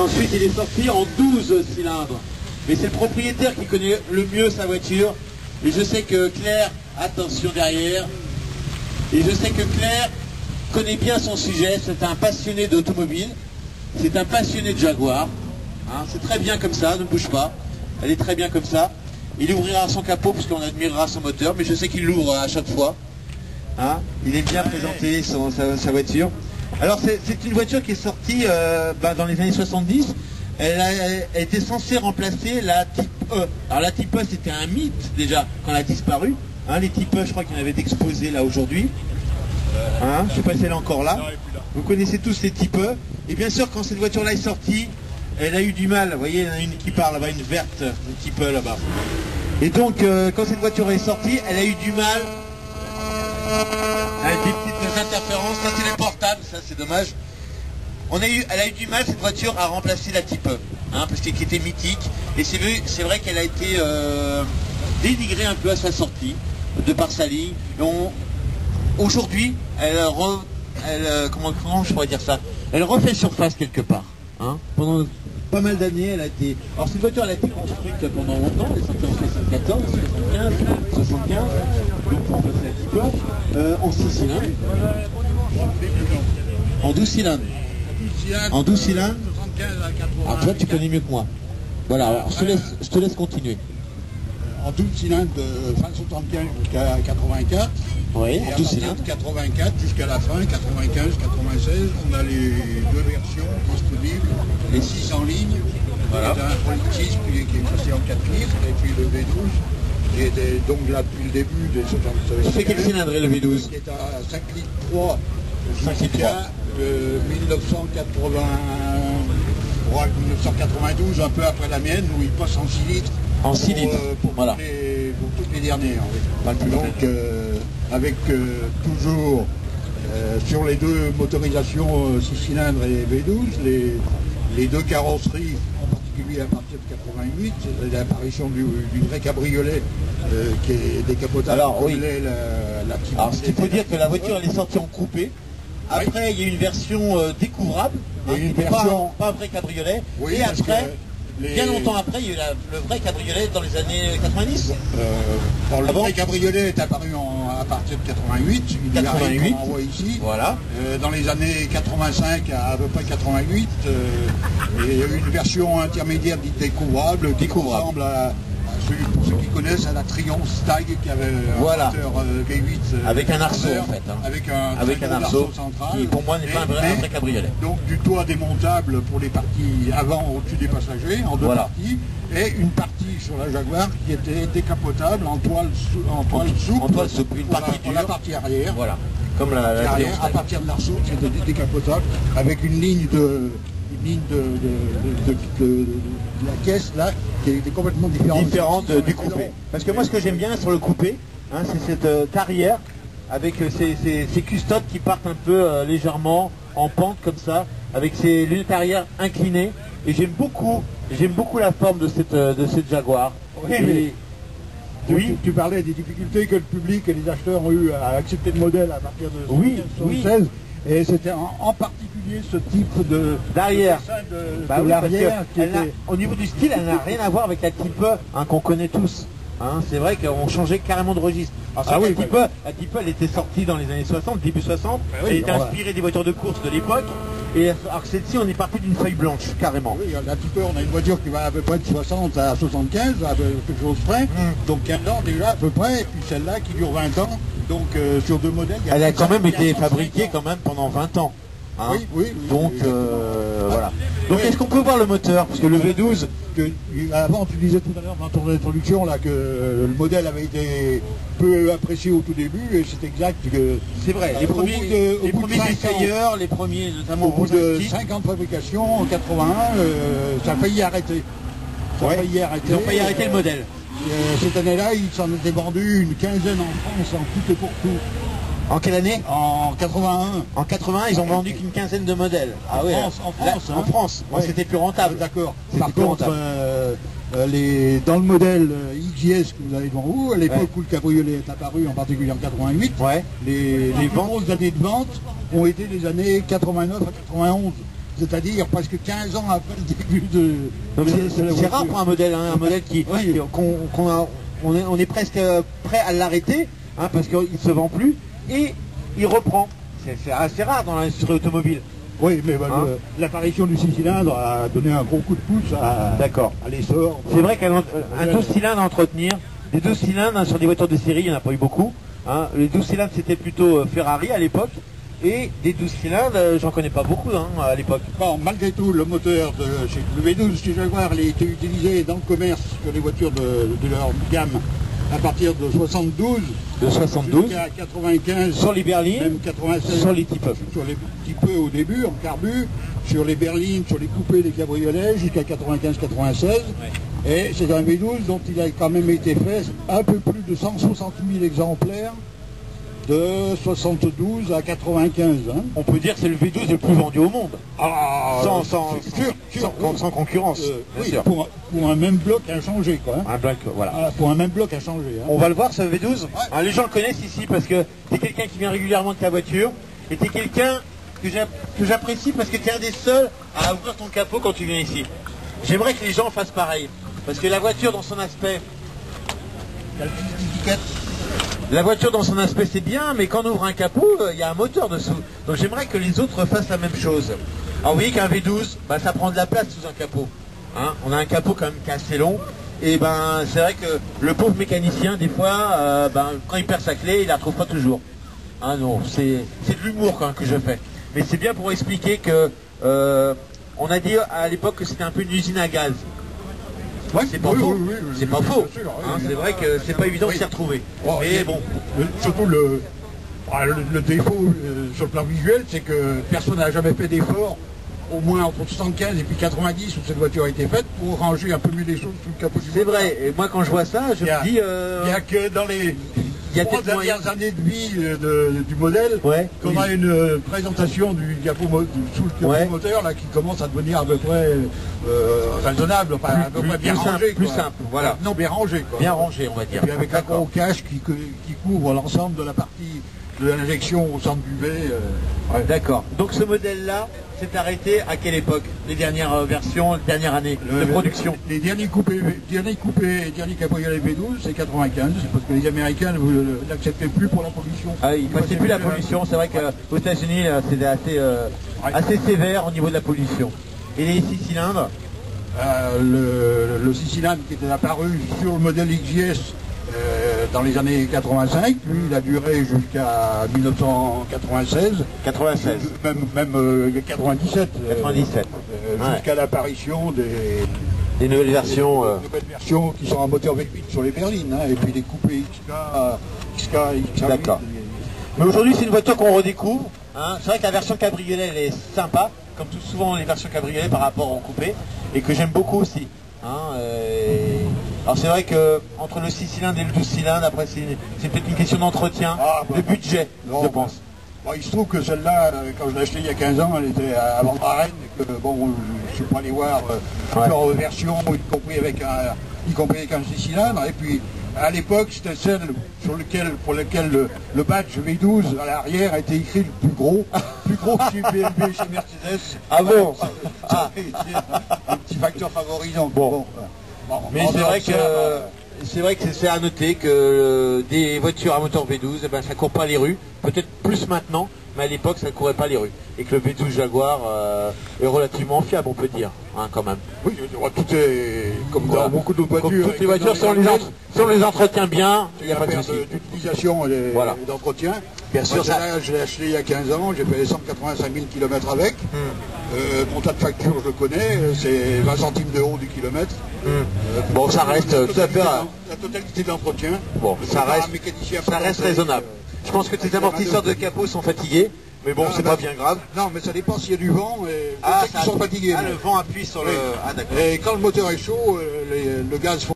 ensuite, il est sorti en 12 cylindres. Mais c'est le propriétaire qui connaît le mieux sa voiture. Et je sais que Claire, attention derrière, et je sais que Claire connaît bien son sujet. C'est un passionné d'automobile. C'est un passionné de Jaguar. Hein, c'est très bien comme ça, ne bouge pas. Elle est très bien comme ça. Il ouvrira son capot parce qu'on admirera son moteur, mais je sais qu'il l'ouvre à chaque fois. Hein, il aime bien présenter son- sa voiture. Alors c'est une voiture qui est sortie euh, bah, dans les années 70. Elle a, elle était censée remplacer la Type E. Alors la Type E c'était un mythe déjà quand elle a disparu. Hein, les Type E je crois qu'il y en avait d'exposés là aujourd'hui. Hein, je sais pas si elle est encore là. Vous connaissez tous les Type E. Et bien sûr quand cette voiture là est sortie, elle a eu du mal. Vous voyez, il y en a une qui part là-bas, une verte, une Type E là-bas. Et donc euh, quand cette voiture est sortie, elle a eu du mal des interférences, ça c'est les portables, ça c'est dommage. On a eu, elle a eu du mal cette voiture à remplacer la Type hein, parce qu'elle était mythique. Et c'est vrai, qu'elle a été euh, dénigrée un peu à sa sortie, de par sa ligne. Aujourd'hui, elle, re- elle, euh, comment, comment je dire ça? Elle refait surface quelque part. hein. Pendant pas mal d'années, elle a été. Alors cette voiture, elle a été construite pendant longtemps. Elle est sortie en 74, 75, 75. Donc pour remplacer la Type E, euh, en 6 cylindres. En 12 cylindres. En 12 cylindres. 75 à 80. Alors toi, tu connais mieux que moi. Voilà, alors je te laisse, je te laisse continuer. En 12 cylindres de fin 75 jusqu'à 84. Oui, en à 12 partir cylindres. de 84 jusqu'à la fin, 95, 96, on a les deux versions disponibles, les 6 en ligne, Voilà. qui est un 3.6 puis qui est passé en 4 litres, et puis le V12, donc là depuis le début des 76. Tu fais quel cylindre le V12 Qui est à 5 litres 3 5 litres jusqu'à euh, 1980, ouais, 1992, un peu après la mienne, où il passe en 6 litres. En 6 pour, litres, euh, pour, voilà. toutes les, pour toutes les dernières. plus Donc, euh, avec euh, toujours sur les deux motorisations 6 cylindres et V12, les, les deux carrosseries, à partir de 88, c'est l'apparition du, du vrai cabriolet euh, qui est décapotable Alors, oui. la, la petite Alors ce qu'il faut dire que la voiture elle est sortie en coupé. Après il y a une version euh, découvrable, eu une pas, version- pas un vrai cabriolet. Oui, et après, les- bien longtemps après, il y a eu la- le vrai cabriolet dans les années 90. Euh, bon, le Ah bon vrai cabriolet est apparu en- à partir de 88, il arrive 88. qu'on envoie ici. Voilà. Euh, dans les années 85 à à peu près 88, euh, il y a eu une version intermédiaire dite découvrable, qui ressemble à, pour ceux qui connaissent, à la Triumph Stag qui avait un Voilà. moteur euh, V8 euh, Avec un arceau, en fait, hein. Avec un, Avec un arceau central. qui, pour moi, n'est pas un vrai- Mais- un vrai cabriolet. Donc du toit démontable pour les parties avant au-dessus des passagers, en deux Voilà. parties, et une partie sur la Jaguar qui était décapotable en toile, sou- en toile souple, en toile souple, une pour la- partie pour la partie arrière. Voilà. Comme la, la Triumph à partir de l'arceau qui était dé- décapotable, avec une ligne de ligne de, de- de- de- de- de la caisse là qui était complètement différente. différente les du coupé. Parce que moi ce que j'aime bien sur le coupé, hein, c'est cette euh, carrière avec euh, ces, ces- ces custodes qui partent un peu euh, légèrement en pente comme ça, avec ces lunettes arrière inclinées. Et j'aime beaucoup, j'aime beaucoup la forme de cette, euh, de cette Jaguar. Oui, Et- oui, Tu, parlais des difficultés que le public et les acheteurs ont eu à accepter le modèle à partir de Oui, 1976. Et c'était en, en particulier ce type de D'arrière. de de, Bah de l'arrière était. au niveau du style, elle n'a rien à voir avec la type hein, qu'on connaît tous. Hein, c'est vrai qu'on changeait carrément de registre. Alors, Ah oui, la, type bah- la type elle était sortie dans les années 60, début 60. Bah oui, elle était inspirée des voitures de course de l'époque. Et alors que celle-ci, on est parti d'une feuille blanche, carrément. Oui, la type on a une voiture qui va à peu près de 60 à 75, à peu- quelque chose près. Mm. Donc 15 ans déjà à peu près, et puis celle-là qui dure 20 ans. Donc euh, sur deux modèles, il y Elle a quand même a été 105 fabriquée quand même pendant 20 ans. hein. Oui, oui, oui, Donc euh, voilà. Donc est-ce qu'on peut voir le moteur? Parce que le V12, que, avant, tu disais tout à l'heure dans ton introduction là, que le modèle avait été peu apprécié au tout début, et c'est exact que c'est vrai, les premiers, bout de- les bout premiers essayeurs, les premiers notamment au bout de prototypes, 5 ans de fabrication, en 81, euh, ça a failli arrêter. Ça a Ouais. failli arrêter. ils ont failli arrêter le modèle. Euh, cette année-là, il s'en était vendu une quinzaine en France, en tout et pour tout. En quelle année En 81. En 80, ils ont vendu qu'une quinzaine de modèles. Ah En oui, France, en France, en hein. France. Ouais. c'était plus rentable. D'accord. Par contre, euh, euh, les, dans le modèle XJS que vous avez devant vous, à l'époque Ouais. où le cabriolet est apparu, en particulier en 88, Ouais. les, les Les grosses années de vente ont été les années 89 à 91. C'est-à-dire presque 15 ans après le début de. C'est- rare pour un modèle, hein, un modèle qui Oui. qu'on on est, on est presque euh, prêt à l'arrêter hein, parce qu'il ne se vend plus et il reprend. C'est assez rare dans l'industrie automobile. Oui, mais bah, Hein? l'apparition du 6 cylindres a donné un gros coup de pouce à, à l'essor. C'est vrai qu'un un 12 cylindres à entretenir, des 12 cylindres hein, sur des voitures de série, il n'y en a pas eu beaucoup. hein. Les 12 cylindres c'était plutôt euh, Ferrari à l'époque. Et des 12 cylindres, euh, j'en connais pas beaucoup hein, à l'époque. Bon, malgré tout, le moteur de chez le V12 chez Jaguar il a été utilisé dans le commerce sur les voitures de, de leur gamme à partir de 72 De 72, jusqu'à 95, sur les berlines, même 96. sur les types. sur les petits peu au début en carbu, sur les berlines, sur les coupés, les cabriolets jusqu'à 95-96. Et c'est un V12 dont il a quand même été fait un peu plus de 160 000 exemplaires de 72 à 95. hein. On peut dire que c'est le V12 le plus vendu au monde. Ah, sans, sans, oui. concurrence, Euh, bien oui, sûr. pour, un- pour un même bloc inchangé quoi. hein. Un bloc, voilà. Ah, pour un même bloc inchangé. hein. On va le voir ce V12 Ah, Les gens le connaissent ici parce que t'es quelqu'un qui vient régulièrement de ta voiture et t'es quelqu'un que j'a- que j'apprécie parce que t'es un des seuls à ouvrir ton capot quand tu viens ici. J'aimerais que les gens fassent pareil. Parce que la voiture dans son aspect, étiquette. La voiture dans son aspect c'est bien, mais quand on ouvre un capot, euh, il y a un moteur dessous. Donc j'aimerais que les autres fassent la même chose. Alors vous voyez qu'un V12, bah, ça prend de la place sous un capot. Hein on a un capot quand même qui est assez long. Et ben c'est vrai que le pauvre mécanicien, des fois, euh, ben, quand il perd sa clé, il la retrouve pas toujours. Ah non, c'est de l'humour quand que je fais. Mais c'est bien pour expliquer que euh, on a dit à l'époque que c'était un peu une usine à gaz. Ouais, C'est pas oui, faux. oui, pas faux. Hein, c'est vrai que c'est pas évident de s'y retrouver. Oh, Mais bon, le- surtout le, ah, le, le défaut euh, sur le plan visuel, c'est que personne n'a jamais fait d'effort, au moins entre 75 et puis 90 où cette voiture a été faite, pour ranger un peu mieux les choses sous le capot du c'est vrai. Et moi quand je vois ça, je a- me dis. euh, Il n'y a que dans les Il y a trois moyen. dernières années de vie euh, de- du modèle Ouais, qu'on oui. a une euh, présentation du du- sous le Ouais. moteur là, qui commence à devenir à peu près euh, raisonnable, enfin, à peu plus- près bien plus simple, rangé. plus quoi. simun, voilà. Non, bien rangé. Quoi. bien rangé, on va dire. Et puis avec un gros cache qui couvre l'ensemble de la partie de l'injection au centre du V. euh, ouais. D'accord. Donc ce modèle-là s'est arrêté à quelle époque? Les dernières euh, versions, les dernières années de production? Les derniers coupés, derniers coupés et derniers cabriolets V12, c'est 95, c'est parce que les Américains ne l'acceptaient plus pour la pollution. Ah, il Ils passait plus la passaient pollution. C'est vrai qu'aux États-Unis, là, c'était assez, euh, Ouais. assez sévère au niveau de la pollution. Et les six cylindres? Euh, le, le 6 cylindres qui était apparu sur le modèle XJS euh, dans les années 85, lui il a duré jusqu'à 1996, 96. même, même euh, 97, euh, 97. euh, Ouais. jusqu'à l'apparition des, Des nouvelles versions. euh, des nouvelles versions qui sont à moteur V8 sur les berlines, hein, et puis les coupés XK, XK, XK. D'accord. Mais aujourd'hui, c'est une voiture qu'on redécouvre. hein. C'est vrai que la version cabriolet, elle est sympa, comme tout souvent les versions cabriolet par rapport au coupé, et que j'aime beaucoup aussi. hein. Euh, Alors c'est vrai que entre le 6 cylindres et le 12 cylindres, après c'est peut-être une question d'entretien, Ah, bah, de budget, non, je pense. Bon, il se trouve que celle-là, euh, quand je l'ai achetée il y a 15 ans, elle était à vendre à Rennes, et que bon, je suis pas allé voir euh, Ouais. leur version, y compris avec un, y compris avec un 6 cylindres, et puis à l'époque, c'était celle sur lequel, pour laquelle le, le badge V12 à l'arrière a été écrit le plus gros, plus gros que chez BMW, chez Mercedes. Ah bon Ah, un petit facteur favorisant. Bon. Bon, Mais c'est vrai de que c'est vrai que c'est- à noter que euh, des voitures à moteur V12, eh ben, ça court pas les rues. Peut-être plus maintenant, mais à l'époque ça ne courait pas les rues. Et que le V12 Jaguar euh, est relativement fiable, on peut dire, hein, quand même. oui, tout est comme Voilà. dans beaucoup d'autres voitures. toutes les voitures, si on les, si on les entretient bien, il n'y a pas de souci. de- d'utilisation et Voilà. et d'entretien. Bien sûr, ça- je l'ai acheté il y a 15 ans, j'ai fait 185 000 km avec. Hmm. Euh, mon tas de facture, je le connais, c'est 20 centimes d'euros du kilomètre. Euh, Bon, ça reste tout à fait... d'en- La totalité d'entretien. Bon, Le ça reste, ça reste raisonnable. euh, Je pense que tes amortisseurs de capot sont fatigués, mais bon, Ah, c'est pas bien grave. Non, mais ça dépend s'il y a du vent. Et qu'ils ça- sont fatigués. ah, mais- le vent appuie sur le... Ah, d'accord. Et quand le moteur est chaud, euh, les- le gaz